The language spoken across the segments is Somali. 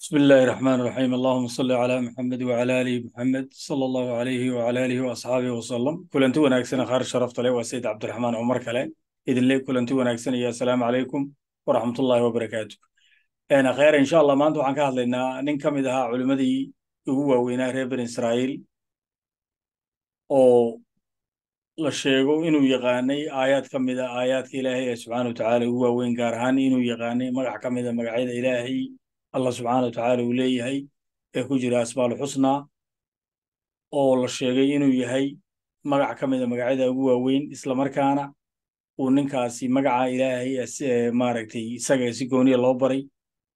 بسم الله الرحمن الرحيم اللهم صل على محمد وعلى آله محمد صلى الله عليه وعلى آله وأصحابه وسلم كلنتي wanaagsan qaar sharafta leh waa Sayd Cabdiraxmaan Umar kale idin leey kulanti wanaagsan iyo assalaamu calaykum waraxmatullaahi wabarakaatu een khayr insha Allah maanta waxaan ka hadlaynaa nin ka mid ahaa culimadii ugu waaweynaa reer bani Israa'iil oo la sheego inuu yaqaanay aayaad ka mid ah aayaadka Ilaahay ee subxaanahu wa tacaala ugu waaweyn gaar ahaan inuu yaqaanay magac ka mid ah magacyada Ilaahay allah subxaana wa uu leeyahay ee ku jira asmaal xusnaa oo la sheegay inuu yahay magac ka mid a magacyada ugu waaweyn islamarkaana uu ninkaasi magaca ilaahay maaragtay isaga si gooniya loo baray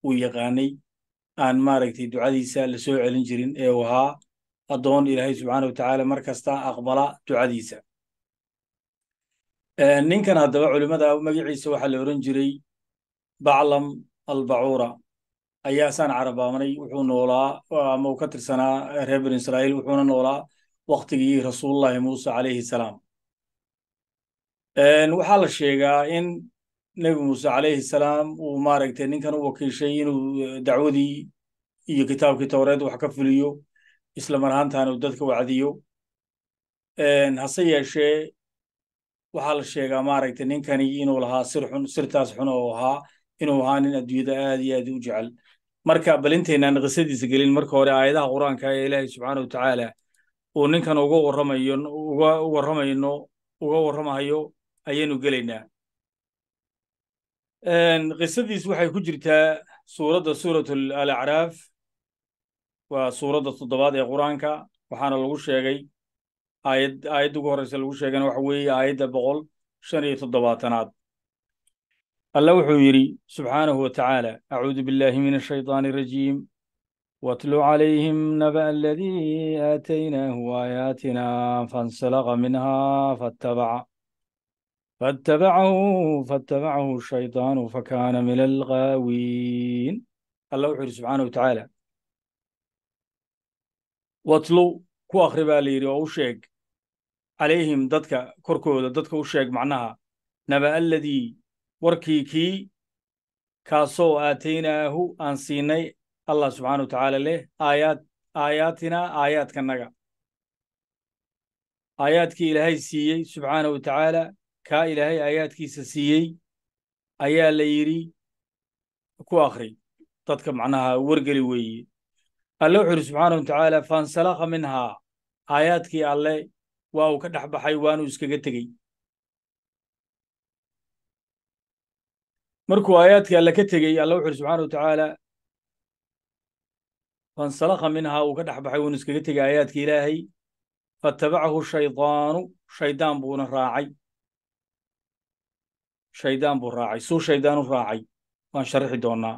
uu yaqaanay aan maaragtay ducadiisa la soo celin jirin ee uu ahaa addoon ilaahay subxaana wa tacaala mar kasta aqbala ducadiisa. Ninkan haddaba culimmada magaciisa waxaa la oran jiray baclam albacuura ayaasaan carabaamanay wuxuu noolaa ama uu ka tirsanaa reer bani israa'iil wuxuuna noolaa waktigii rasuulullahi muuse calayhi salaam. Waxaa la sheegaa in nebi muuse calayhi salaam uu maaragtay ninkan u wakiishay inuu dacwadii iyo kitaabkii towreed wax ka fuliyo isla ahaantaana uu dadka wacdiyo. Hase yeeshee waxaa la sheegaa maaragtay ninkani inuu lahaa sir xun sirtaas xun oo ahaa inuu ahaa nin adduunyada aad iyo aad u jecel marka balintaynaan qisadiisa gelin marka hore aayadaha qur'aanka ee ilaahay subxaana wa tacaala uu ninkan uga warramayo uga warramayno uga warramayo ayaynu gelaynaa. Qisadiis waxay ku jirtaa suuradda suurat alacraaf waa suuradda toddobaad ee qur'aanka waxaana lagu sheegay aayad aayadda ugu horreysa lagu sheegana waxa weeye aayadda boqol shan iyo toddobaatanaad alla wuxuu yidhi subxaanahu wa tacaala acuudu billaahi min ashaydaani arajiim watlu calayhim naba aladii aataynaahu aayaatina fansalaqa minha fattabaca. Fattabacahu fattabacahu shaydaanu fakaana min alqaawiin alla wuxuu yidhi subxaanahu wa tacaala watlu ku akhri baa la yidhi oo u sheeg calayhim dadka korkooda dadka u sheeg macnaha naba aladii warkii kii kaasoo aataynaahu aan siinay allah subxaana wa tacaala leh aayaad aayaatinaa aayaadkanaga aayaadkii ilaahay siiyey subxaana wa tacaala kaa ilaahay aayaadkiisa siiyey ayaa la yidhi ku akhri. Dadka macnaha wargeli weeye. Alle wuxuu yidhi subxaana wa tacaala faansalakha minhaa. Aayaadkii alle waa uu ka dhex baxay waanuu iskaga tegey markuu aayaadkii alle ka tegey alla wuxu uri subxaana wa tacaala fansalakha minhaa uu ka dhex baxay wuunu iskaga tegey aayaadkii ilaahay faatabacahu shaydaanu shaydaan buuna raacay. Shaydaan buu raacay suu shaydaan u raacay waan sharixi doonnaa.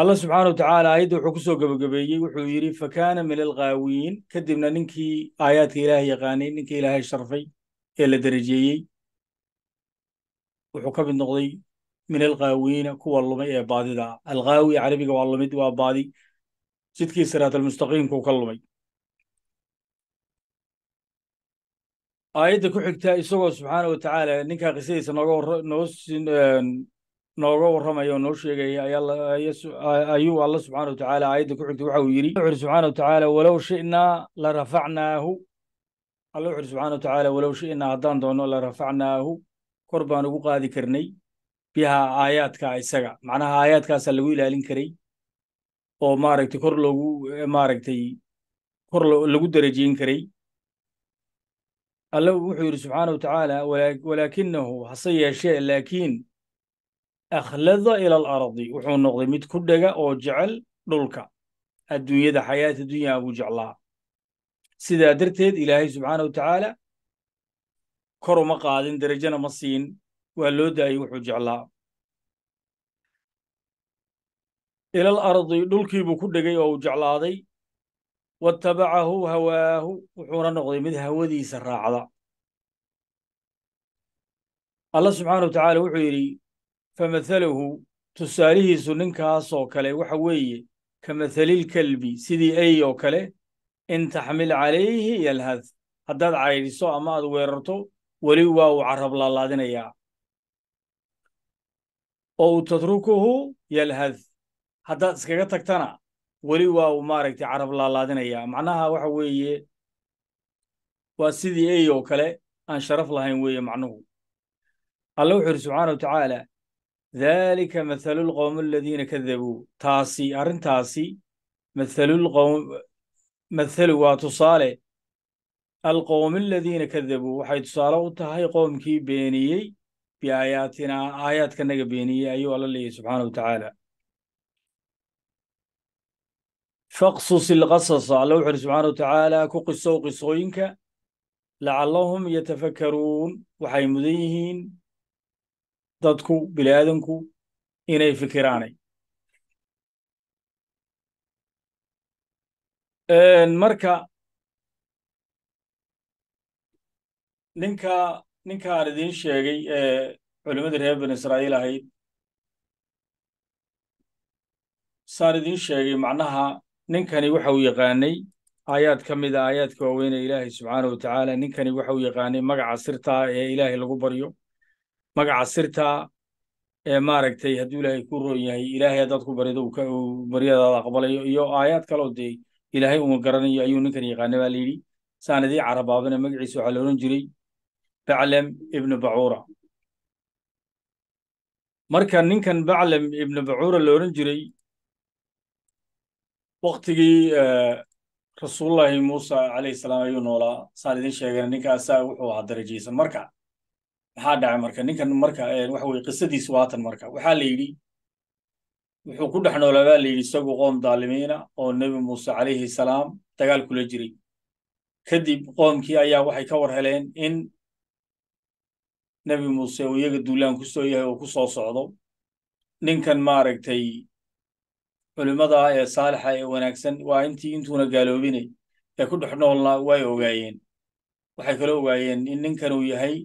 Alla subxaana wa tacaala aayadda wuxuu ku soo gebagabeeyey wuxuu yidhi fakaana min alghaawiin kadibna ninkii aayaadka ilaahay yaqaanay ninkii ilaahay sharfay ee la derajeeyey wuxuu ka mid noqday min alghaawiina kuwa lumay ee baadida. Alghaawi carabiga waa lumid waa baadi. Jidkii siraat almustaqiimkuu ka lumay. Aayadda ku xigta isagoo subxaana wa tacaala ninkaa qisadiisa nooga noo nooga warramaya oo noo sheegaya ayuu alla subxaana wa tacaala aayadda ku xigta waxa uu yidhi wuxu uri subxaana wa tacaala walow shi'naa la rafacnaahu. Alla wuxu uri subxaana wa walow shi'naa haddaan doonno la rafacnaahu kor baan ugu qaadi karnay biha aayaadka isaga. Macnaha aayaadkaasaa lagu ilaalin karay oo maaragtay kor loogu maaragtay kor lagu darajeyn karay. Alle wuxuu yidhi subxaana wa tacaala walaakinahu hase yeeshee laakiin akhlada ila alardi wuxuu noqday mid ku dhega oo jecel dhulka adduunyada xayaata dunyaa buu jeclaa. Sidaa darteed ilaahay subxaana wa tacaala kor uma qaadin derajana ma siin waa loo daayey wuxuu jeclaa. Ilal ardi dhulkiibuu ku dhegay oo uu jeclaaday. Waatabacahu hawaahu wuxuuna noqday mid hawadiisa raacda. Allah subxaana wa tacaala wuxuu yidhi famathaluhu tusaalihiisu ninkaasoo kale waxa weeye ka mathalilkelbi sidii ey oo kale in taxmil calayhi yalhad. Haddaad caydhiso ama aad weerarto weli waa uu carab laalaadinayaa oo u tatrukuhu yalhad. Haddaad iskaga tagtana weli waa uu maaragtay carab laalaadinaya. Macnaha waxa weeye waa sidii ey oo kale aan sharaf lahayn weeye macnuhu. Alla wuxuu yidhi subxaana wa tacaala mathalu lqowm aladiina kadabuu taasi arrintaasi mathalulqowm mathalu waa tusaale alqowm aladiina kadabuu waxay tusaale u tahay qowmkii beeniyey biaayaatinaa aayaadkanaga beeniyey ayuu alla leeyahy subxaana wa tacaala. Faqsus ilqasasa alla wuxu uhi subxaana wa tacaala ku qisow qisooyinka lacallahum yatafakkaruun waxay mudan yihiin dadku biniaadanku inay fikiraanay. Marka ninka ninkaan idiin sheegay ee culimmadii reer bani israa'iil ahayd saan idiin sheegay macnaha ninkani waxa uu yaqaanay aayaad ka mid a aayaadka waaweyn ee ilaahay subxaana wa ninkani waxa uu yaqaanay magaca sirtaa ee ilaahay lagu baryo. Magaca sirtaa ee maaragtay hadduu ilaahay ku roon yahay ilaahay haddaad ku barido uu baryadaada aqbalayo iyo aayaad kaloo dee ilaahay uma garanayo ayuu ninkan yaqaanay baa layidhi saan idii carabaabana magaciisa waxaa la odhan jiray baclem ibnu bacuura marka ninkan baclem ibnu bacuura la odhan jiray waktigii rasuulullaahi muusa calayhi salaam ayuu noolaa. Saan idin sheegana ninkaasaa wuxuu ahaa darajaysan marka maxaa dhacay marka? Ninkan marka waxa weye qisadiisu waatan marka. Waxaa la yidhi wuxuu ku dhex noolaa baa la yidhi isagu qoom daalimiina oo nebi muuse calayhi salaam dagaal kula jiray. Kadib qoomkii ayaa waxay ka war heleen in nebi muuse uu iyaga duulaan ku soo yahay oo ku soo socdo ninkan maaragtay culimmada ee saalixa ee wanaagsan waa intii intuuna gaaloobinay ee ku dhex noolna way ogaayeen. Waxay kaloo ogaayeen in ninkan uu yahay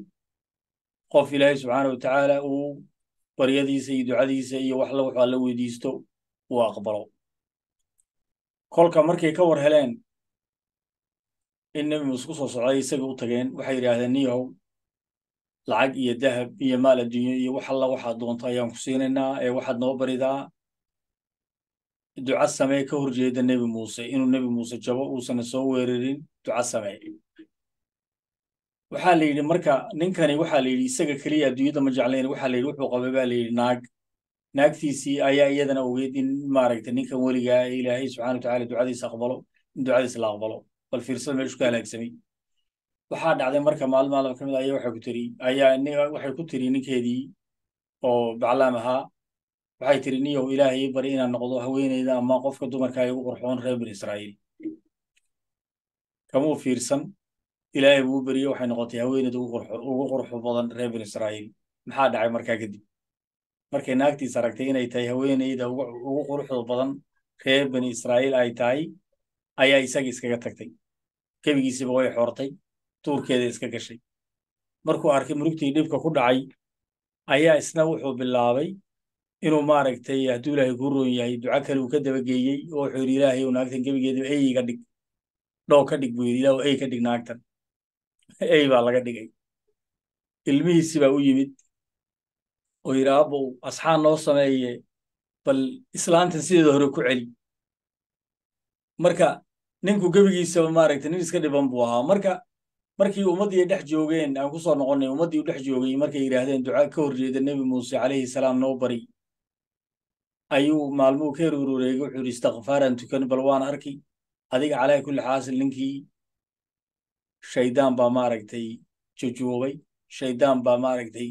qof ilaahay subxaana wa tacaala uu baryadiisa iyo ducadiisa iyo wax la wuxuu alla weydiisto uu aqbalo. Kolka markay ka war heleen in nebi muuse ku soo socday isaga u tageen waxay yidhaahdeen niyahow lacag iyo dahab iyo maal adduunyo iyo wax alla waxaad doonto ayaan ku siinaynaa ee waxaad noo baridaa. Duca samee ka horjeeda nebi muuse inuu nebi muuse jabo uusana soo weerarin duca samee. Waxaa la yidhi marka ninkani waxaa la yidhi isaga keliya adduunyada ma jeclayn. Waxaa la yidhi wuxuu qabay baa la yidhi naag. Naagtiisii ayaa iyadana ogeyd in maaragtay ninkan weligaa ee ilaahay subxana watacaala ducadiisa aqbalo in ducadiisa la aqbalo. Bal fiirsada meeshu ka halaagsamay waxaa dhacday marka maalin maalin ka mid ayaa waxay ku tiri ayaa waxay ku tiri ninkeedii oo baclaam ahaa. Waxay tiri niyow ilaahay bari inaan noqdo haweeneyda ama qofka dumarka ay ugu qurxoon reer bani israa'iil. Kamuu fiirsan ilaahay buu beriye waxay noqotay haweeneyda ugu qurxo badan reer bani israa'iil. Maxaa dhacay markaa kadib markay naagtiis aragtay inay tahay haweeneyda ugu quruxda badan reer bani israa'iil ay tahay ayaa isaga iskaga tagtay. Gebigiisiba way xoortay tuurkeeda iska gashay. Markuu arkay murugtii dhibka ku dhacay ayaa isna wuxuu bilaabay inuu maaragtay hadduu ilaahay kuu roon yahay duco kale uu ka dabageeyey oo wuxuu yidhi ilaahay uu naagtan gebigeeda ey iga dhig dhow ka dhig buu yidhi. Ilaahu ey ka dhig naagtan. Ey baa laga dhigay. Ilmihiisi baa u yimid oo yidhi abbow asxaan noo sameeye bal islaantan sideeda hore ku celi. Marka ninku gebigiisaba maaragtay nin iska dhiban buu ahaa. Marka markii ummaddii dhex joogeen aan ku soo noqonnay ummaddii u dhex joogay markay yidhaahdeen duca ka horjeeda nebi muuse calayhi salaam noo bari. Ayuu maalmuhu ka heruurureegay wuxuu yidhi istikfaaran tukan bal waan arki. Adiga calaa kulli xaasil ninkii shaydaan baa maaragtay jujuubay shaydaan baa maaragtay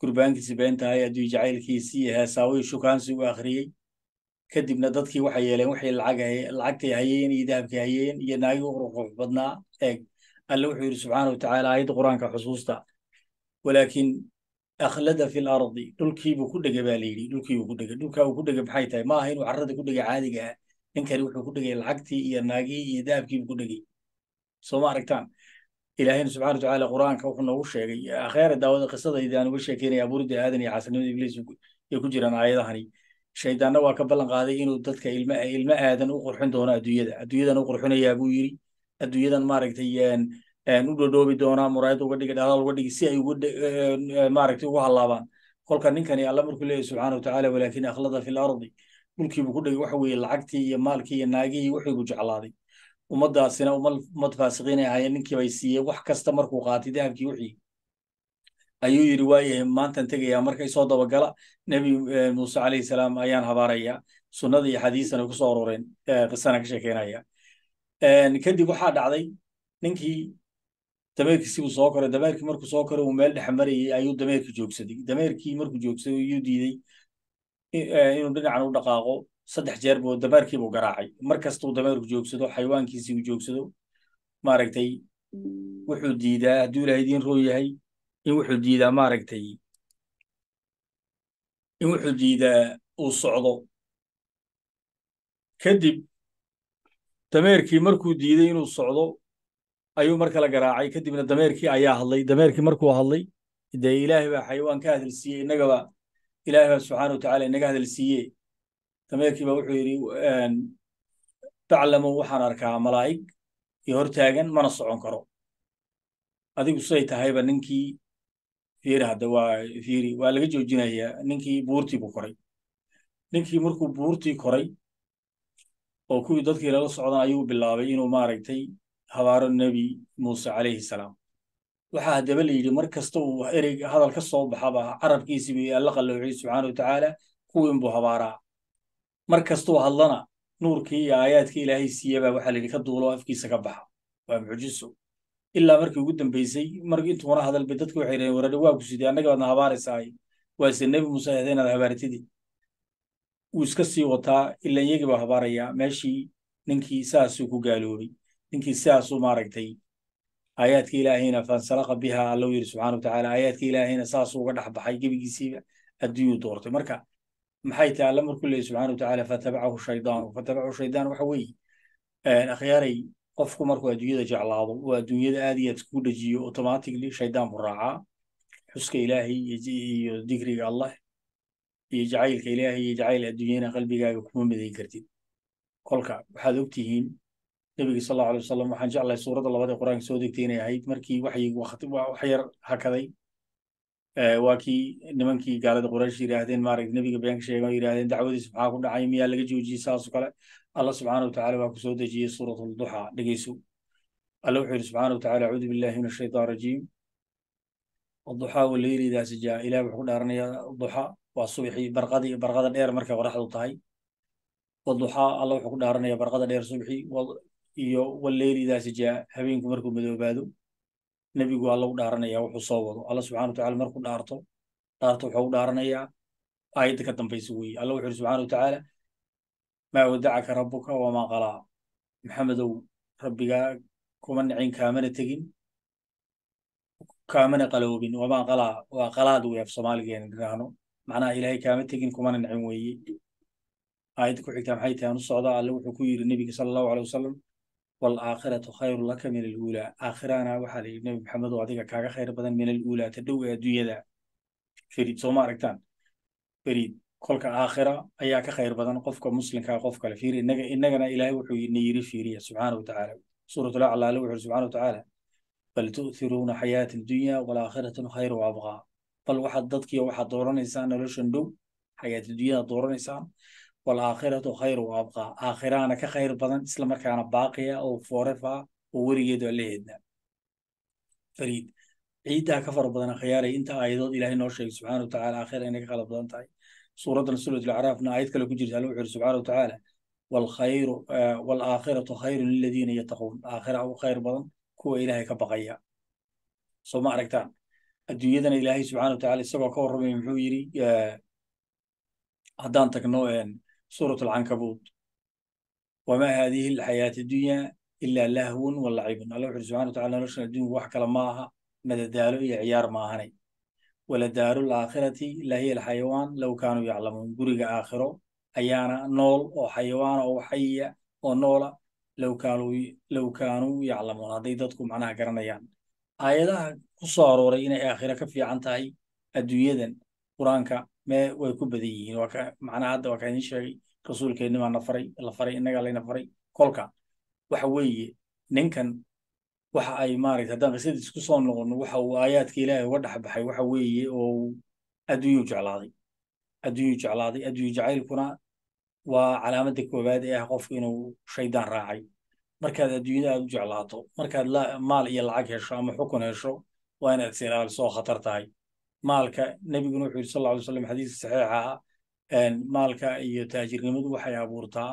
gurbaankiisi beentahay adduu jacaylkiisii heesaawii shukaansi u akhriyey kadibna dadkii waxay yeeleen waxay lacagtay hayeen iyo dahabkay hayeen iyo naagii u qurqurux badnaa eeg alle wuxuu yidhi subxaana watacaala aayadda qur'aanka xusuusta walaakin akhlada fi lardi dhulkiibuu ku dhegay baa layidhi dhulkiibuu ku dhegay dhulkaa uu ku dhegay maxay tahay? Ma aha inuu carrada ku dhegay caadiga ah. Ninkani wuxuu ku dhegay lacagtii iyo naagihii iyo dahabkiibuu ku dhegay. Soo ma aragtaan? Ilaahayna subxana watacaala qur'aanka wuxuu noogu sheegay akheera daawada qisadayda aan uga sheekeynaya abuuridda aadan iyo xasanimada ibliis ay ku jiraan aayadahani. Shaydaanna waa ka ballan qaaday inuu dadka ilma aadan u qurxin doono adduunyada. Adduunyadan u qurxinayaa buu yidhi adduunyadan maaragtay u dhodhoobi doonaa muraayad uga dhigi dhalaal uga dhigi si ay maaragtay ugu hallaabaan. Kolka ninkani alla markuu leeyahy subxaana watacaala walaakin akhlada fi lardi dhulkiibu ku dhigay waxa weeye lacagtii iyo maalkii iyo naagihii wuxuubu jeclaaday. Ummaddaasina ummad faasiqiin ay ahaayeen ninkii bay siiyeen wax kasta markuu qaatay dahabkii wixii ayuu yidhi waayahay maantan tegayaa markay soo dabagala nebi muuse calayhi salaam ayaan habaarayaa. Sunnada iyo xadiisana ku soo qisana ka sheekeynaya kadib waxaa dhacday ninkii dameerkiisi buu soo koray. Dameerkii markuu soo koray uu meel dhex marayay ayuu dameerkii joogsaday dameerkii markuu joogsaday ayuu diiday inuu dhinacan u dhaqaaqo saddex jeer buu dameerkii buu garaacay. Mar kastuu dameerku joogsado xayawaankiisii uu joogsado maaragtay wuxuu diidaa hadduu ilaahay idiin roo yahay in wuxuu diidaa maaragtay in wuxuu diidaa uu socdo. Kadib dameerkii markuu diiday inuu socdo ayuu mar kale garaacay. Kadibna dameerkii ayaa hadlay. Dameerkii markuu hadlay dee ilaahay baa xayawaan ka hadal siiyey innagaba ilaahay baa subxaana watacaala inaga hadal siiye dameerkii baa wuxuu yidhi taclamu waxaan arkaa malaa'ig iyo hortaagan mana socon karo. Adigu siday tahayba ninkii fiiri hadda waa fiiri waa laga joojinayaa. Ninkii buurtii buu koray. Ninkii markuu buurtii koray oo kuwii dadkii lala socdan ayuu bilaabay inuu maaragtay habaaro nebi muuse calayhi salaam. Waxaa haddaba la yidhi mar uu erey hadal ka soo baxaba carabkiisii bay alla qalloociyey subxaana watacaala kuwiin buu habaaraa mar hadlana nuurkii iyo aayaadkii ilaahay siiyebaa waxaa la ka duulo afkiisa ka baxa. Waa mucjiso. Ilaa markii ugu dambeysay mar intuuna hadalbay dadku waxay dhaheen waradhe waa ku sidee annaga habaaraysaay waase nebi muuse hadee inaad habaaratidii wuu iska sii wataa ilaa iyagii baa habaarayaa meeshii ninkii saasuu ku gaaloobay ninkii sidaasuu maaragtay aayaadka ilaahayna fansalaqa biha allau yidhi subxana watacaala aayaadka ilaahayna saasuu uga dhex baxay gebigiisiiba adduunyuu doortay. Marka maxay tahay alla markuu leeyahy subxana watacaala fatabacahu shaydaanu fatabacahu shaydaan waxa weeye akhyaaray qofku markuu adduunyada jeclaado uu adduunyada aad iyo aad iskugu dhejiyo automatically shaydaan buu raacaa. Xuska ilaahay iyo dikriga allah iyo jacaylka ilaahay iyo jacayl adduunyana qalbigaaga kuma midayn kartid. Kolka waxaad ogtihiin nebiga sal allahu alay wasalam waxaan jeclahay suuradda labaad ee qur'aanka soo degtay inay ahayd markii wax yar hakaday waa kii nimankii gaalada quraysh yidhaahdeen maaragta nebiga beenka sheega yidhahdeen dacwadiisa maxaa ku dhacay? Miyaa laga joojiyey? Saasoo kale allah subxaana watacaala waa ku dejiyey suurat dhegeyso. Alla wuxuu yidhi subxaana watacaala acuudu billahi min ashaytaan rajiim duxa walayleydaasi jaa ilah wuxuu ku dhaaranayaa duxa. Waa subaxii barqadii barqada dheer markay qoraxdu tahay. Waduxa alla wuxuu ku dhaaranaya barqada dheer subaxii iyo waleylidaasi jaa habeenku markuu madoobaado nebigu alla u dhaaranaya wuxuu soo wado. Alla subxana watacala markuu dhaarto dhaarto wuxuu u dhaaranayaa aayadda ka dambaysa weeye alla wuxuu yiri subxana watacaala maa wadacaka rabuka wamaa qalaa. Maxamedow rabbigaa kuma nicin kaamana tegin qaloobin wamaa qalaa waa qalaad wey af soomaaligeena dhiraahno macnaha ilaahay kaama tegin kumana nicin weeye aayadda ku xigtaa maxay tahay anu socda alle wuxuu ku yidhi nebiga sala allahu alay wasalam waalaakhiratu khayru laka min aluulaa aakhirana waxaa la yidhi nebi maxamed oo adiga kaaga khayr badan min aluulaa ta dhow ee adduunyada fariid sooma aragtaan fariid kolka aakhira ayaa ka khayr badan qofka muslimkaa qof kale fiiri innaga innagana ilaahay wuxuu na yidhi fiiriya subxaana watacaala suuratul aclaa alle wuxuu subxana watacaala bal tu'hiruuna xayaata addunya walaakhiratu khayru waabqaa bal waxaad dadkiiyo waxaad dooranaysaan noloshan dhow xayaatadunyadaa dooranaysaan walaakhiratu khayru waabqaa aakhiraana ka khayr badan islamarkaana baaqiya oo forefa oo weligeed waa la fariid ciiddaa ka fara badan khiyaaray inta aayadood ilaahay noo sheegay subxaana watacaala aakhira inay ka qalab badan tahay. Suuradan surat alacraafna aayad kale ku jirta alla wuxuu yiri subxaana watacaala walkhayru eh, walaakhiratu khayrun liladiina yattaquun. Aakhira ugu khayr badan kuwa ilaahay ka baqaya. Soo ma aragtaan adduunyadana ilaahay subxana watacaala isagoo ka warramaya muxuu yidhi haddaan tagno suurat alcankabuut wamaa haadihi alxayaati addunya ilaa lahwun walacibun alla wuxuu subxana wataala noloshan adduunku wax kale ma aha madadaalo iyo ciyaar ma ahanay. Waladaaru alaakhirati lahiya alxayawaan low kaanuu yaclamuun. Guriga aakhiro ayaana nool oo xayawaana oo xayiya oo noola low kaanuu yaclamuun. Hadday dadku macnaha garanayaan. Aayadaha ku soo arooray inay aakhira ka fiican tahay adduunyadan qur'aanka mee way ku badan yihiin. Macnaha hadda waa ka idin sheegay rasuulkeennimaa na faray la faray innagaa layna faray. Kolka waxa weeye ninkan waxa ay maaragta haddaan qisadiis ku soo noqono waxa uu aayaadka ilaahay uga dhex baxay waxa weeye oo adduunyuu jeclaaday. Adduunyuu jeclaaday adduunyu jacaylkuna waa calaamadda koowaad ee ah qofku inuu shaydaan raacay. Markaad adduunyada aad u jeclaato markaad maal iyo lacag hesho ama xukun hesho waa inaad is ilaaliso oo khatar tahay. Maalka nebiguna wuxuu yidhi sal alla alay slam xadiiska saxiixa ah maalka iyo taajirnimadu waxay abuurtaa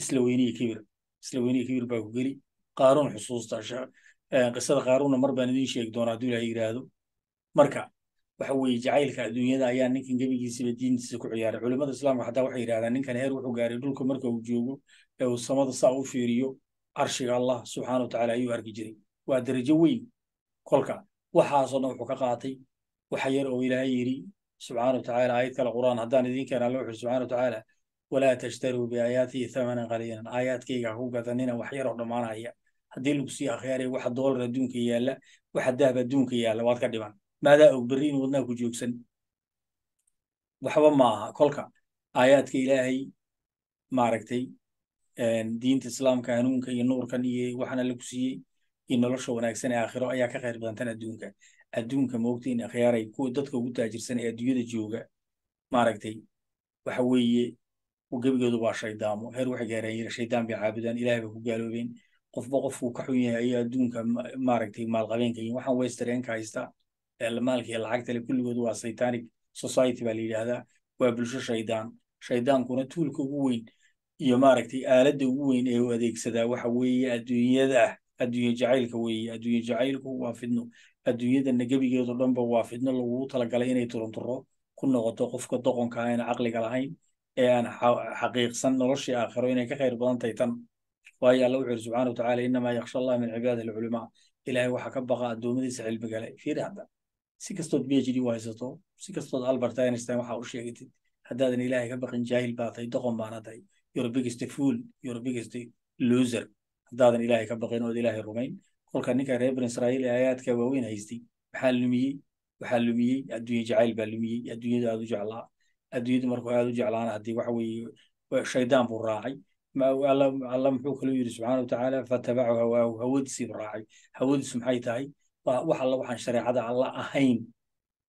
isla weyniya kibir. Isla kibir baa ku geli. Qaaruun xusuusta qisada qaaruunna mar baan idiin sheegi doonaa hadduu ilahay yidhaahdo marka waxa jacaylka adduunyada ayaa ninkan gebigiisiba diintiisa ku ciyaaray. Culimmada islaamka xataa waxay yidhahdaan ninkan heer wuxuu gaaray dhulka marka uu joogo ee uu samada saa u fiiriyo carshiga allah subxaana wa tacaala ayuu arki jiray. Waa darajo weyn. Kolka waxaasoo dhan wuxuu ka qaatay waxa yar oo ilaahay yidhi subxaana wa tacaala aayad kale qur'aan haddaan idiin keena alla wuxuu subxaana wa tacaala walaa tashtaruu biaayaatii thamanan qaliilan. Aayaadkayga ku gadanina wax yar dhammaanaya. Haddii lagu sii akhyaaray waxa doolar adduunka yaalla waxa dahab adduunka yaalla waad ka dhiman maadaa og berri in wadnaha ku joogsan. Waxba ma aha kolka aayaadka ilaahay maaragtay diinta islaamka hanuunka iyo nuurkan iyo waxana lagu siiyey iyo nolosha wanaagsan ee aakhiro ayaa ka khayr badantan adduunka. Adduunka moogta in akhyaaray kuwa dadka ugu taajirsan ee adduunyada jooga maaragtay waxa weeye gebigoodu waa shaydaamo. Heer waxay gaareen shaydaan bay caabudaan ilahay bay ku gaaloobeen. Qofba qofkuu ka xun yahay ayaa adduunka maaragtay maalqabeenka yihiin waxaan westereenka haysta maalka iyo lacagta le kulligood waa satanic society baa la yidhaahdaa waa bulsho shaydaan. Shaydaankuna tuulka ugu weyn iyo maaragtay aaladda ugu weyn ee u adeegsadaa waxa weeye adduunyada ah. Adduunye jacaylka weeye adduunye jacaylku waa fidno. Adduunyadana gebigeedo dhanba waa fidno. Lagugu talagalay inay turunturo ku noqoto qofka doqonka aan caqliga lahayn ee aan xaqiiqsan noloshii aakhiro inay ka khayr badan tahay tan. Waayo alla wuxuu yidhi subxana wa tacaala innamaa yakhsha allah min cibaadihi alculamaa ilaahay waxaa ka baqa addoommadiisa cilmigale fiiri hadda si kastood b h d u haysato si kastood albert einstein waxaa u sheegatid haddaadan ilaahay ka baqin jaahil baa doqon baana tahay your biggest fool your biggest loser. Haddaadan ilaahay ka baqin ood ilaahay rumayn. Kolka ninka reer bani israa'iil ee aayaadka waaweyn haystay maxaa lumiyey waxaa lumiyey adduunye jacayl baa lumiyey adduunyada aad u jeclaa. Adduunyada markuu aad u jeclaana haddii waxa weeye shaydaan buu raacay. Alla muxuu kaloo yidhi subxaana wa tacaala fatabacu hawaahu hawadiisiibu raacay. Hawadiisu maxay tahay wax alla waxaan shareecada alla ahayn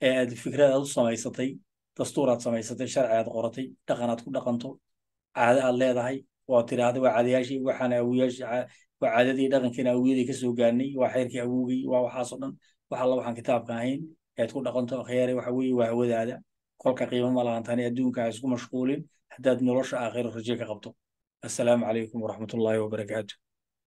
ee aad fikrad aad u samaysatay dastuur aad samaysatay sharci aad qoratay dhaqan aad ku dhaqanto caado aad leedahay waa tiraahda waa caadayaashii waxaan awiyaashii waa caadadii dhaqankiina awiyadii ka gaarnay waa xeerkii awowgay waa waxaasoo dhan. Wax waxaan kitaabka ahayn ead ku dhaqanto akhyaare waxa weeye waa hawadaada kolka qiimo ma lahantaani adduunka ha isku mashquulin haddaad nolosha aakhiro raje ka qabto. Assalaamu calaykum waraxmatullaahi wabarakaatu